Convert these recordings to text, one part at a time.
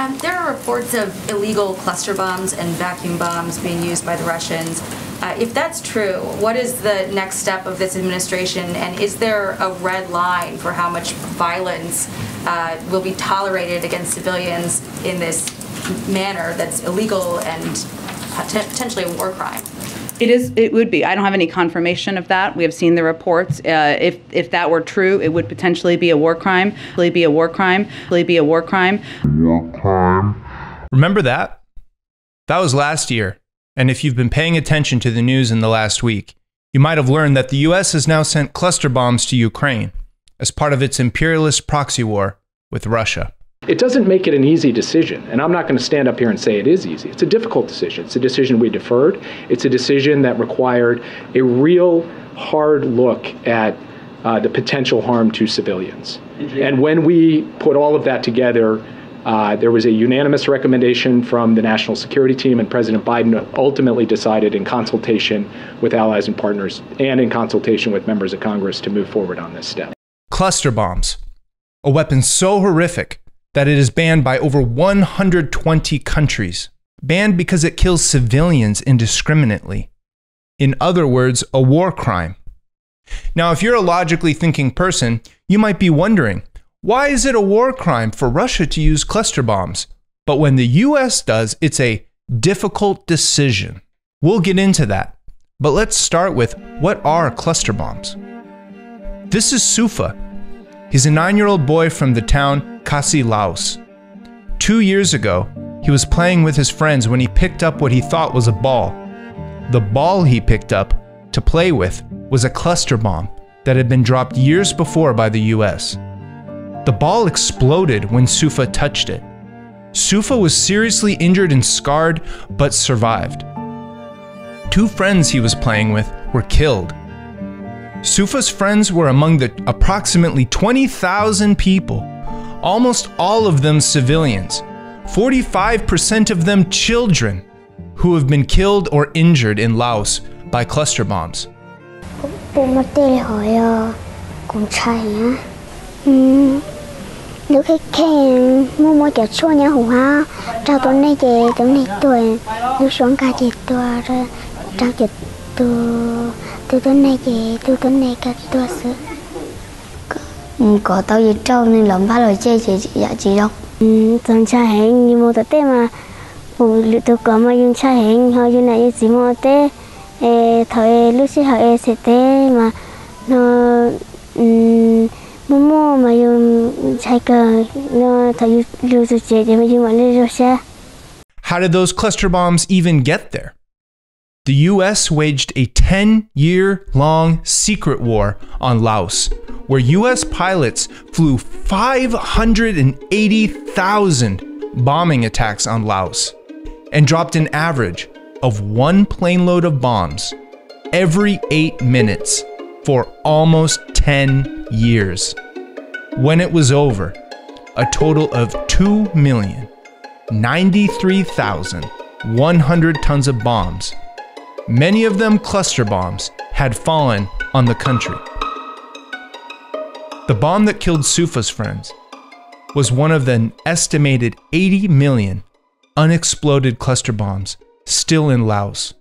Um, there are reports of illegal cluster bombs and vacuum bombs being used by the Russians. Uh, if that's true, what is the next step of this administration, and is there a red line for how much violence uh, will be tolerated against civilians in this manner that's illegal and potentially a war crime? It is. It would be. I don't have any confirmation of that. We have seen the reports. Uh, if if that were true, it would potentially be a war crime. Be a war crime. Be a war crime. War crime. Remember that? That was last year. And if you've been paying attention to the news in the last week, you might have learned that the U.S. has now sent cluster bombs to Ukraine as part of its imperialist proxy war with Russia. It doesn't make it an easy decision, and I'm not going to stand up here and say it is easy. It's a difficult decision. It's a decision we deferred. It's a decision that required a real hard look at uh, the potential harm to civilians. And when we put all of that together, uh, there was a unanimous recommendation from the national security team, and President Biden ultimately decided, in consultation with allies and partners and in consultation with members of Congress, to move forward on this step. Cluster bombs, a weapon so horrific that it is banned by over 120 countries. Banned because it kills civilians indiscriminately. In other words, a war crime. Now, if you're a logically thinking person, you might be wondering why is it a war crime for Russia to use cluster bombs? But when the US does, it's a difficult decision. We'll get into that. But let's start with what are cluster bombs? This is Sufa. He's a nine year old boy from the town Khasi, Laos. Two years ago, he was playing with his friends when he picked up what he thought was a ball. The ball he picked up to play with was a cluster bomb that had been dropped years before by the US. The ball exploded when Sufa touched it. Sufa was seriously injured and scarred, but survived. Two friends he was playing with were killed. Sufa's friends were among the approximately 20,000 people almost all of them civilians, 45% of them children, who have been killed or injured in Laos by cluster bombs. Có tao gì trâu nên lắm ba lời chơi chỉ dạ chỉ đâu. Tao cha hẹn như một tết mà. Phụ liệu tôi có mà dùng cha hẹn họ dùng này chỉ một tết thời lúc xưa họ sẽ tết mà. Nó mua mua mà dùng chạy cờ. Nó thời lưu sự chế thì mà dùng mà lưu xe How did those cluster bombs even get there? The US waged a 10 year long secret war on Laos, where US pilots flew 580,000 bombing attacks on Laos and dropped an average of one plane load of bombs every eight minutes for almost 10 years. When it was over, a total of 2,093,100 tons of bombs, many of them cluster bombs, had fallen on the country. The bomb that killed Sufa's friends was one of the estimated 80 million unexploded cluster bombs still in Laos.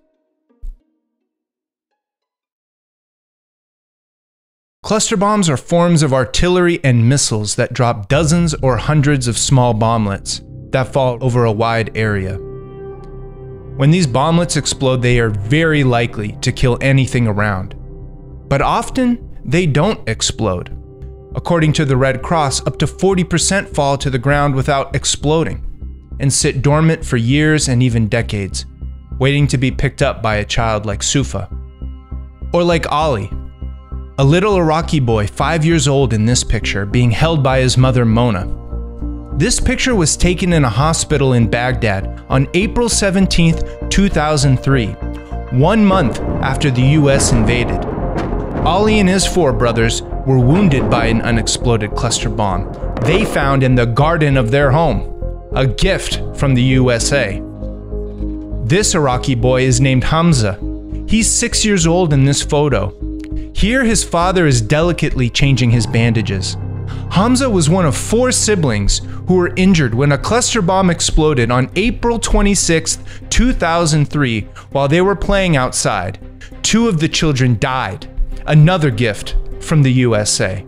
Cluster bombs are forms of artillery and missiles that drop dozens or hundreds of small bomblets that fall over a wide area. When these bomblets explode, they are very likely to kill anything around. But often, they don't explode. According to the Red Cross, up to 40% fall to the ground without exploding and sit dormant for years and even decades, waiting to be picked up by a child like Sufa. Or like Ali, a little Iraqi boy, five years old in this picture, being held by his mother Mona. This picture was taken in a hospital in Baghdad on April 17, 2003, one month after the US invaded. Ali and his four brothers were wounded by an unexploded cluster bomb they found in the garden of their home, a gift from the USA. This Iraqi boy is named Hamza. He's six years old in this photo. Here, his father is delicately changing his bandages. Hamza was one of four siblings who were injured when a cluster bomb exploded on April 26, 2003, while they were playing outside. Two of the children died, another gift from the USA.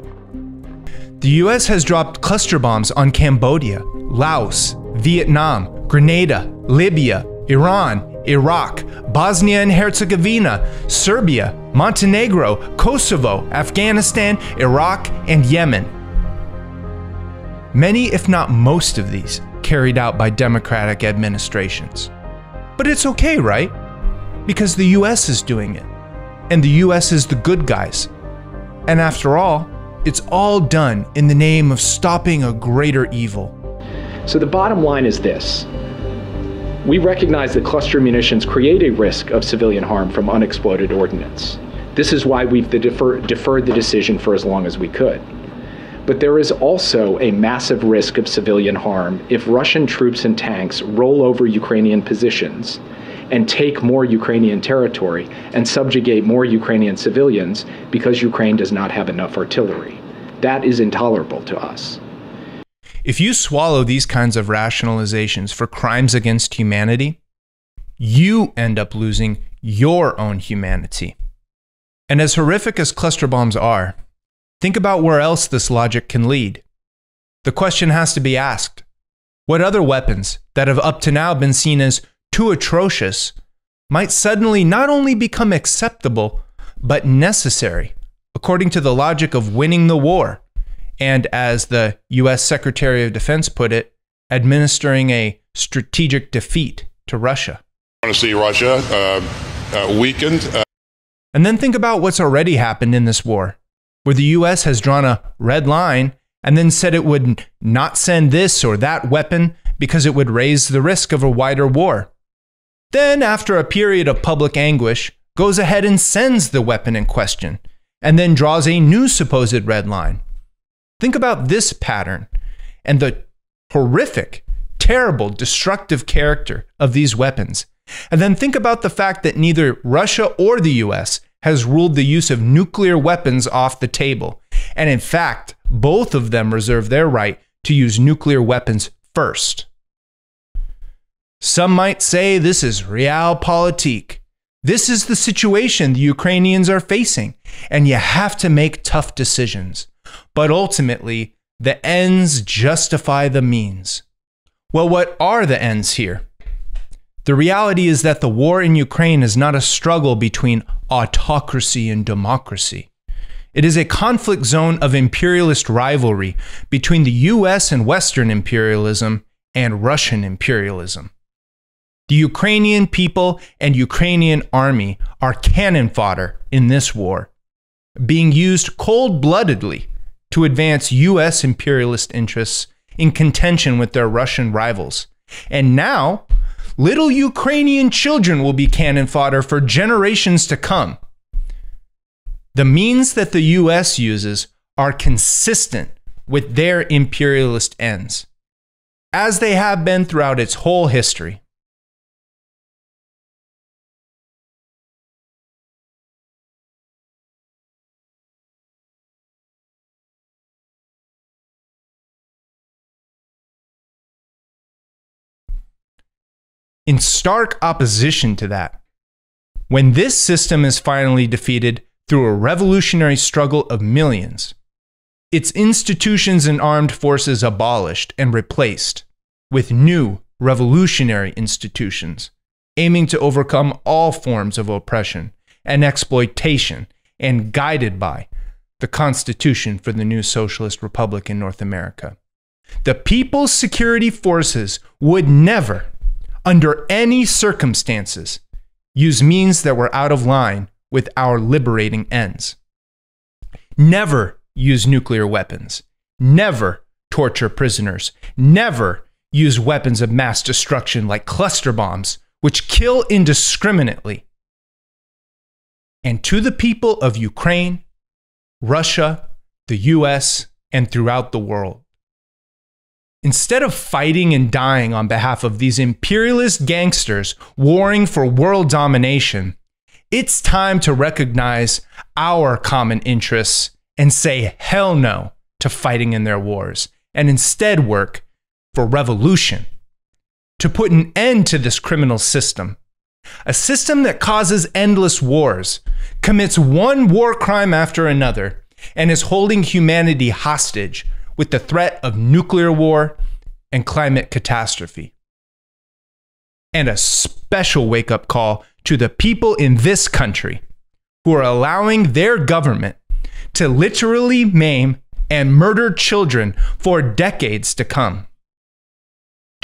The US has dropped cluster bombs on Cambodia, Laos, Vietnam, Grenada, Libya, Iran, Iraq, Bosnia and Herzegovina, Serbia, Montenegro, Kosovo, Afghanistan, Iraq, and Yemen. Many, if not most of these, carried out by democratic administrations. But it's okay, right? Because the US is doing it. And the US is the good guys. And after all, it's all done in the name of stopping a greater evil. So the bottom line is this. We recognize that cluster munitions create a risk of civilian harm from unexploded ordnance. This is why we've defer, deferred the decision for as long as we could. But there is also a massive risk of civilian harm if Russian troops and tanks roll over Ukrainian positions and take more Ukrainian territory and subjugate more Ukrainian civilians because Ukraine does not have enough artillery. That is intolerable to us. If you swallow these kinds of rationalizations for crimes against humanity, you end up losing your own humanity. And as horrific as cluster bombs are, think about where else this logic can lead. The question has to be asked what other weapons that have up to now been seen as too atrocious might suddenly not only become acceptable, but necessary, according to the logic of winning the war and as the US Secretary of Defense put it, administering a strategic defeat to Russia. I want to see Russia uh, uh, weakened. Uh- and then think about what's already happened in this war, where the US has drawn a red line and then said it would not send this or that weapon because it would raise the risk of a wider war. Then, after a period of public anguish, goes ahead and sends the weapon in question, and then draws a new supposed red line. Think about this pattern and the horrific, terrible, destructive character of these weapons. And then think about the fact that neither Russia or the US has ruled the use of nuclear weapons off the table. And in fact, both of them reserve their right to use nuclear weapons first. Some might say this is realpolitik. This is the situation the Ukrainians are facing, and you have to make tough decisions. But ultimately, the ends justify the means. Well, what are the ends here? The reality is that the war in Ukraine is not a struggle between autocracy and democracy. It is a conflict zone of imperialist rivalry between the US and Western imperialism and Russian imperialism. The Ukrainian people and Ukrainian army are cannon fodder in this war, being used cold bloodedly to advance U.S. imperialist interests in contention with their Russian rivals. And now, little Ukrainian children will be cannon fodder for generations to come. The means that the U.S. uses are consistent with their imperialist ends, as they have been throughout its whole history. In stark opposition to that. When this system is finally defeated through a revolutionary struggle of millions, its institutions and armed forces abolished and replaced with new revolutionary institutions, aiming to overcome all forms of oppression and exploitation and guided by the Constitution for the new Socialist Republic in North America. The People's Security Forces would never under any circumstances, use means that were out of line with our liberating ends. Never use nuclear weapons. Never torture prisoners. Never use weapons of mass destruction like cluster bombs, which kill indiscriminately. And to the people of Ukraine, Russia, the US, and throughout the world, Instead of fighting and dying on behalf of these imperialist gangsters warring for world domination, it's time to recognize our common interests and say hell no to fighting in their wars and instead work for revolution, to put an end to this criminal system. A system that causes endless wars, commits one war crime after another, and is holding humanity hostage with the threat of nuclear war and climate catastrophe. And a special wake up call to the people in this country who are allowing their government to literally maim and murder children for decades to come.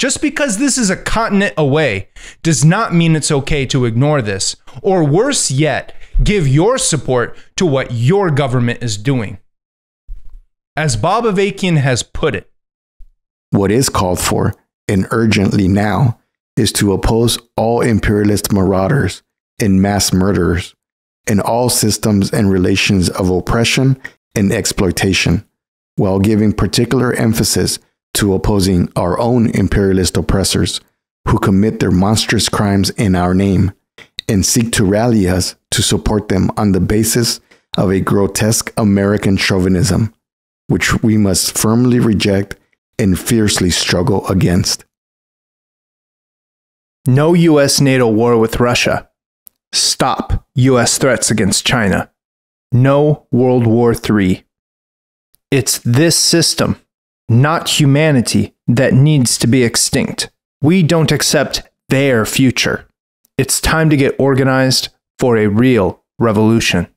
Just because this is a continent away does not mean it's okay to ignore this, or worse yet, give your support to what your government is doing. As Bob Avakian has put it, what is called for, and urgently now, is to oppose all imperialist marauders and mass murderers in all systems and relations of oppression and exploitation, while giving particular emphasis to opposing our own imperialist oppressors who commit their monstrous crimes in our name and seek to rally us to support them on the basis of a grotesque American chauvinism, which we must firmly reject and fiercely struggle against. No U.S. NATO war with Russia. Stop U.S. threats against China. No World War III. It's this system, not humanity, that needs to be extinct. We don't accept their future. It's time to get organized for a real revolution.